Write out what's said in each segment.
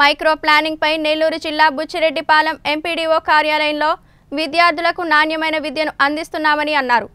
Micro planning పై నెల్లూరు జిల్లా Buchireddypalem MPDO కార్యాలయంలో విద్యార్థులకు నాణ్యమైన విద్యను అందిస్తున్నామని అన్నారు.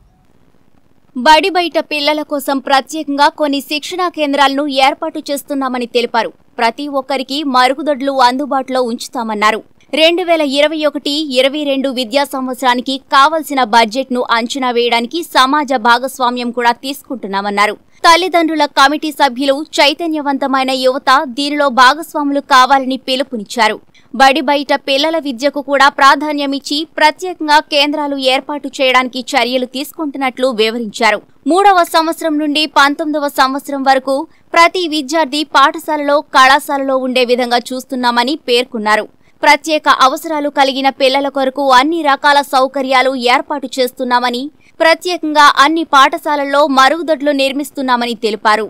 బడి బయట పిల్లల కోసం ప్రత్యేకంగా కొన్ని శిక్షణా కేంద్రాలను ఏర్పాటు చేస్తున్నామని తెలిపారు. ప్రతి ఒక్కరికి మరుగుదొడ్లు అందుబాటులో ఉంచుతామన్నారు. రెండు వేల ఇరవై ఒకటి ఇరవై రెండు విద్యా సంవత్సరానికి కావలసిన బడ్జెట్ను అంచనా వేయడానికి సమాజ భాగస్వామ్యం కూడా తీసుకుంటున్నామన్నారు. తల్లిదండ్రుల కమిటీ సభ్యులు చైతన్యవంతమైన యువత దీనిలో భాగస్వాములు కావాలని పిలుపునిచ్చారు. బడి బయట పిల్లల విద్యకు కూడా ప్రాధాన్యమిచ్చి ప్రత్యేకంగా కేంద్రాలు ఏర్పాటు చేయడానికి చర్యలు తీసుకుంటున్నట్లు వివరించారు. మూడవ సంవత్సరం నుండి పంతొమ్మిదవ సంవత్సరం వరకు ప్రతి విద్యార్థి పాఠశాలలో కళాశాలలో ఉండే విధంగా చూస్తున్నామని పేర్కొన్నారు. ప్రత్యేక అవసరాలు కలిగిన పిల్లల కొరకు అన్ని రకాల సౌకర్యాలు ఏర్పాటు చేస్తున్నామని ప్రత్యేకంగా అన్ని పాఠశాలల్లో మరుగుదొడ్లు నిర్మిస్తున్నామని తెలిపారు.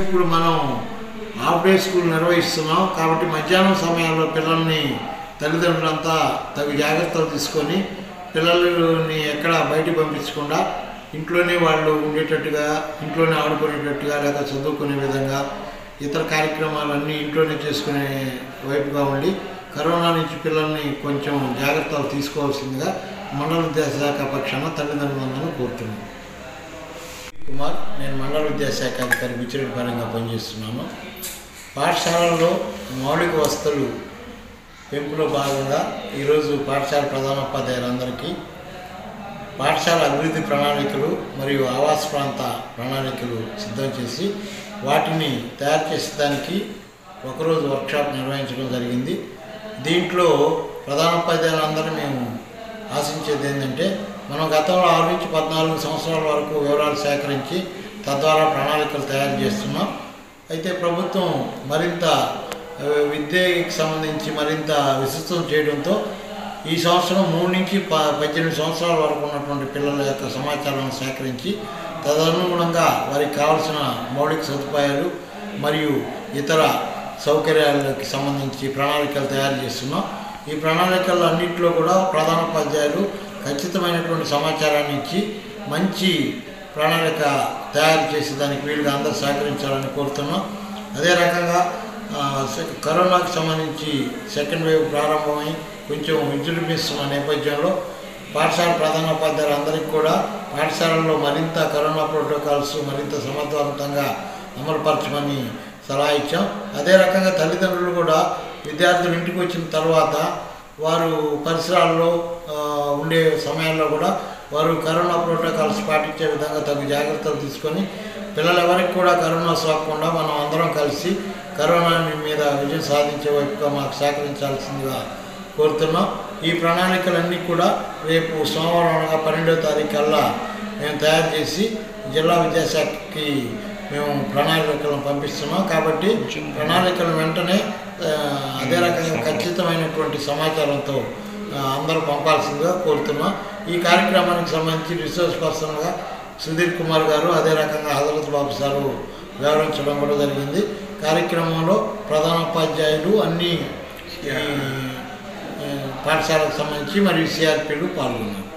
ఇప్పుడు మనం హాఫ్ డే స్కూల్ నిర్వహిస్తున్నాం కాబట్టి మధ్యాహ్నం సమయంలో పిల్లల్ని తల్లిదండ్రులంతా తగు జాగ్రత్తలు తీసుకొని పిల్లల్ని ఎక్కడ బయటికి పంపించకుండా ఇంట్లోనే వాళ్ళు ఉండేటట్టుగా ఇంట్లోనే ఆడుకునేటట్టుగా లేదా చదువుకునే విధంగా ఇతర కార్యక్రమాలన్నీ ఇంట్లోనే చేసుకునే వైపుగా ఉండి కరోనా నుంచి పిల్లల్ని కొంచెం జాగ్రత్తలు తీసుకోవాల్సిందిగా మండల విద్యాశాఖ పక్షాన తల్లిదండ్రులందరూ కోరుతున్నాను. కుమార్ నేను మండల విద్యాశాఖ అధికారి బిచ్చిరెడ్డిపాలెంగా పనిచేస్తున్నాను. పాఠశాలలో మౌలిక వసతులు పెంపులో భాగంగా ఈరోజు పాఠశాల ప్రధానోపాధ్యాయులందరికీ పాఠశాల అభివృద్ధి ప్రణాళికలు మరియు ఆవాస ప్రాంత ప్రణాళికలు సిద్ధం చేసి వాటిని తయారు చేసేదానికి ఒకరోజు వర్క్షాప్ నిర్వహించడం జరిగింది. దీంట్లో ప్రధాన ప్రధానోపాధ్యాయులందరూ మేము ఆశించేది ఏంటంటే మనం గతంలో ఆరు నుంచి పద్నాలుగు సంవత్సరాల వరకు వివరాలు సేకరించి తద్వారా ప్రణాళికలు తయారు చేస్తున్నాం. అయితే ప్రభుత్వం మరింత విద్యకి సంబంధించి మరింత విస్తృతం చేయడంతో ఈ సంవత్సరం మూడు నుంచి ప పద్దెనిమిది సంవత్సరాల వరకు ఉన్నటువంటి పిల్లల యొక్క సమాచారాన్ని సేకరించి తదనుగుణంగా వారికి కావాల్సిన మౌలిక సదుపాయాలు మరియు ఇతర సౌకర్యాలకు సంబంధించి ప్రణాళికలు తయారు చేస్తున్నాం. ఈ ప్రణాళికలు అన్నింటిలో కూడా ప్రధానోపాధ్యాయులు ఖచ్చితమైనటువంటి సమాచారాన్ని ఇచ్చి మంచి ప్రణాళిక తయారు చేసి దానికి వీలుగా అందరూ సహకరించాలని కోరుతున్నాం. అదే రకంగా సె- కరోనాకు సంబంధించి సెకండ్ వేవ్ ప్రారంభమై కొంచెం విజృంభిస్తున్న నేపథ్యంలో పాఠశాల ప్రధానోపాధ్యాయులు అందరికీ కూడా పాఠశాలల్లో మరింత కరోనా ప్రోటోకాల్స్ మరింత సమర్థవంతంగా అమలుపరచమని సలహా ఇచ్చాం అదే రకంగా తల్లిదండ్రులు కూడా విద్యార్థులు ఇంటికి వచ్చిన తర్వాత వారు పరిసరాల్లో ఉండే సమయాల్లో కూడా వారు కరోనా ప్రోటోకాల్స్ పాటించే విధంగా తగు జాగ్రత్తలు తీసుకొని పిల్లలు ఎవరికి కూడా కరోనా సోకకుండా మనం అందరం కలిసి కరోనా మీద విజయం సాధించే వైపుగా మాకు సహకరించాల్సిందిగా కోరుతున్నాం. ఈ ప్రణాళికలన్నీ కూడా రేపు సోమవారం అనగా పన్నెండో తారీఖు కల్లా మేము తయారు చేసి జిల్లా విద్యాశాఖకి మేము ప్రణాళికలను పంపిస్తున్నాం. కాబట్టి ప్రణాళికలు వెంటనే అదే రకంగా ఖచ్చితమైనటువంటి సమాచారంతో అందరూ పంపాల్సిందిగా కోరుతున్నాం. ఈ కార్యక్రమానికి సంబంధించి రిసోర్స్ పర్సన్గా సుధీర్ కుమార్ గారు అదే రకంగా హజరత్ బాబు సారు వివరించడం కూడా జరిగింది. కార్యక్రమంలో ప్రధానోపాధ్యాయులు అన్ని పాఠశాలకు సంబంధించి మరియు సిఆర్పీలు పాల్గొన్నారు.